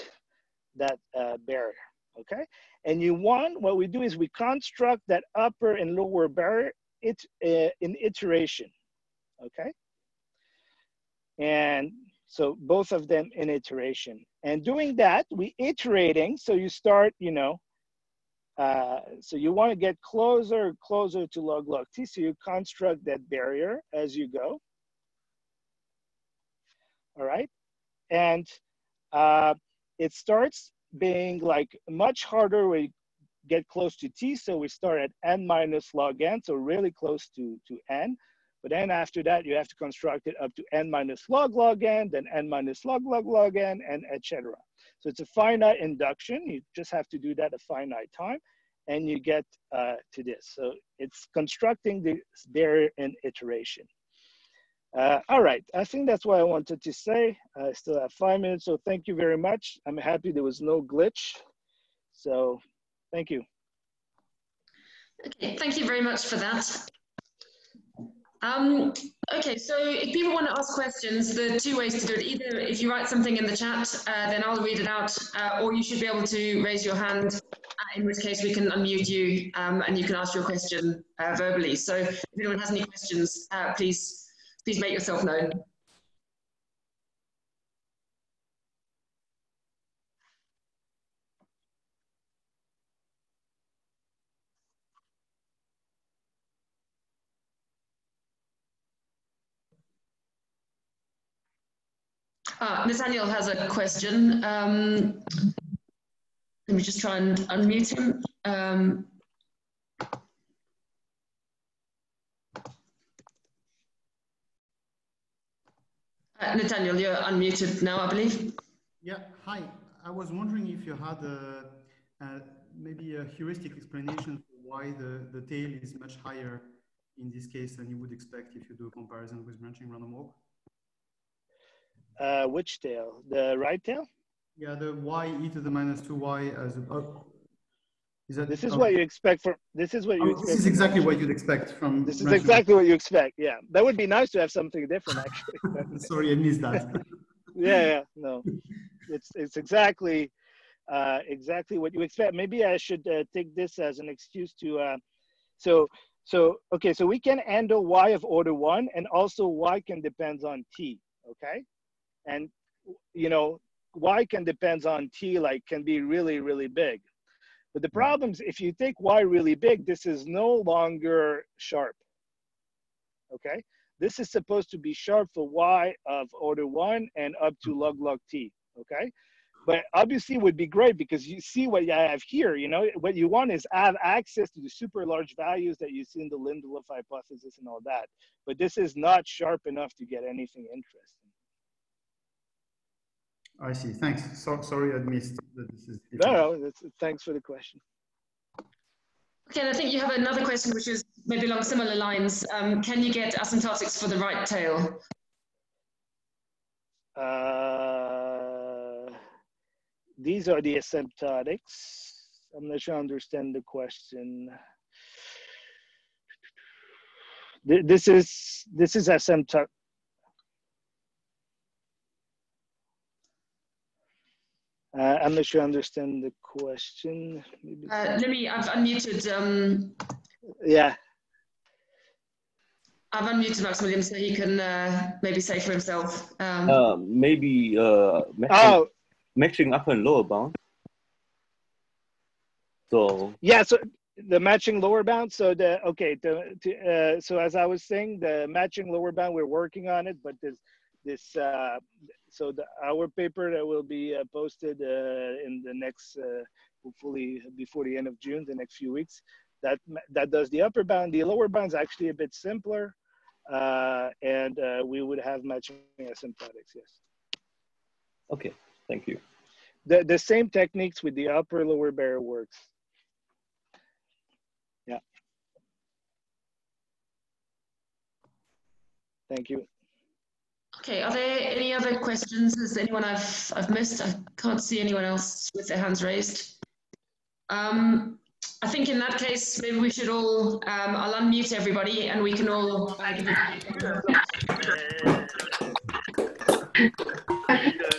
B: that uh, barrier, okay? And you want, what we do is we construct that upper and lower barrier it, uh, in iteration okay? And so both of them in iteration. And doing that, we iterating, so you start, you know, uh, so you want to get closer, closer to log log t, so you construct that barrier as you go. All right, and uh, it starts being like much harder when we get close to t, so we start at n minus log n, so really close to, to n. But then after that, you have to construct it up to n minus log log n, then n minus log log log n, and etc. So it's a finite induction. You just have to do that a finite time, and you get uh, to this. So it's constructing this barrier in iteration. Uh, all right, I think that's what I wanted to say. I still have five minutes, so thank you very much. I'm happy there was no glitch. So thank you.
A: Okay, thank you very much for that. Um, okay, so if people want to ask questions, the two ways to do it, either if you write something in the chat, uh, then I'll read it out, uh, or you should be able to raise your hand, uh, in which case we can unmute you um, and you can ask your question uh, verbally. So if anyone has any questions, uh, please, please make yourself known. Uh, Nathaniel has a question. Um, let me just try and unmute him. Um, uh, Nathaniel, you're unmuted now, I believe.
C: Yeah, hi. I was wondering if you had a, a, maybe a heuristic explanation for why the, the tail is much higher in this case than you would expect if you do a comparison with branching random walk.
B: Uh, which tail? The right tail?
C: Yeah, the y e to the minus 2y as a,
B: is that, this is what you expect from this is what you oh,
C: This is exactly what you'd expect from
B: This is exactly what you expect. Yeah. That would be nice to have something different actually. (laughs)
C: Sorry, I missed that. (laughs)
B: yeah, yeah, no. It's it's exactly uh, exactly what you expect. Maybe I should uh, take this as an excuse to uh, so so okay, so we can handle y of order 1 and also y can depends on t, okay? And you know, y can depends on t like can be really really big but the problem is if you take y really big, this is no longer sharp. Okay? This is supposed to be sharp for y of order one and up to hmm. log log t. Okay? But obviously would be great because you see what I have here, you know, what you want is have access to the super large values that you see in the Lindelof hypothesis and all that. But this is not sharp enough to get anything interesting.
C: I see. Thanks. So, sorry, I missed that this is.
B: No, no. Thanks for the question.
A: Okay, and I think you have another question, which is maybe along similar lines. Um, can you get asymptotics for the right tail?
B: Uh, these are the asymptotics. I'm not sure I understand the question. This is this is asymptotic. Uh, I'm not sure I understand the question.
A: Uh, let me, I've unmuted. Um,
B: yeah.
A: I've unmuted Maximilian so he can uh, maybe say for himself.
D: Um, uh, maybe uh, matching, oh. matching upper and lower bound. So
B: yeah, so the matching lower bound. So the okay, the, to, uh, so as I was saying, the matching lower bound, we're working on it, but this this uh, so the, our paper that will be uh, posted uh, in the next, uh, hopefully before the end of June, the next few weeks, that that does the upper bound. The lower bound is actually a bit simpler, uh, and uh, we would have matching asymptotics. Yes.
D: Okay. Thank you.
B: The the same techniques with the upper lower barrier works. Yeah. Thank you.
A: Okay, are there any other questions? Is anyone I've, I've missed? I can't see anyone else with their hands raised. Um, I think in that case, maybe we should all, um, I'll unmute everybody and we can all. (laughs)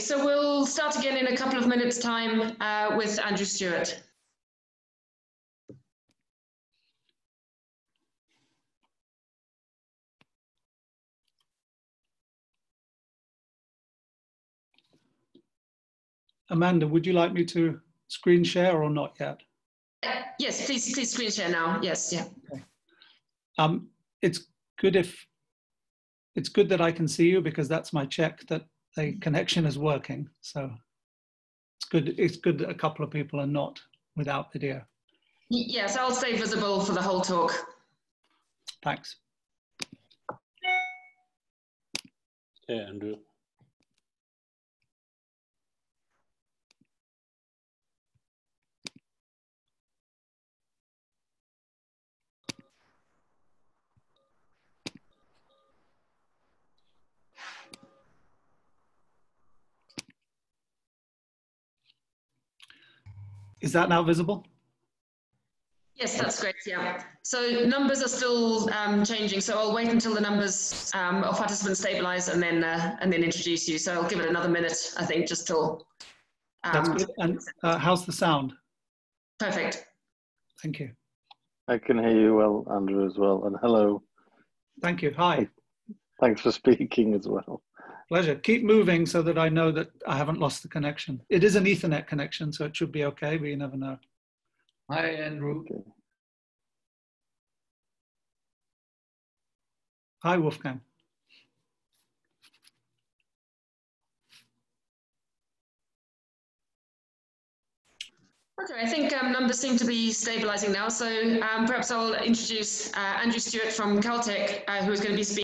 A: Okay, so we'll start again in a couple of minutes time uh, with Andrew Stuart.
E: Amanda, would you like me to screen share or not yet?
A: Uh, yes, please, please screen share now. Yes, yeah. Okay.
E: Um, it's good if it's good that I can see you because that's my check that the connection is working. So it's good. It's good that a couple of people are not without video.
A: Yes, I'll stay visible for the whole talk.
E: Thanks.
D: Hey, Andrew.
E: Is that now visible?
A: Yes, that's great. Yeah. So numbers are still um, changing. So I'll wait until the numbers um, of participants stabilize and then uh, and then introduce you. So I'll give it another minute, I think, just till.
E: Um, that's good. And uh, how's the sound?
A: Perfect.
E: Thank you.
D: I can hear you well, Andrew, as well. And hello.
E: Thank you. Hi.
D: Thanks for speaking as well.
E: Pleasure. Keep moving so that I know that I haven't lost the connection. It is an Ethernet connection, so it should be okay, but you never know.
F: Hi, Andrew.
E: Hi, Wolfgang.
A: Okay, I think um, numbers seem to be stabilizing now, so um, perhaps I'll introduce uh, Andrew Stuart from Caltech, uh, who is going to be speaking.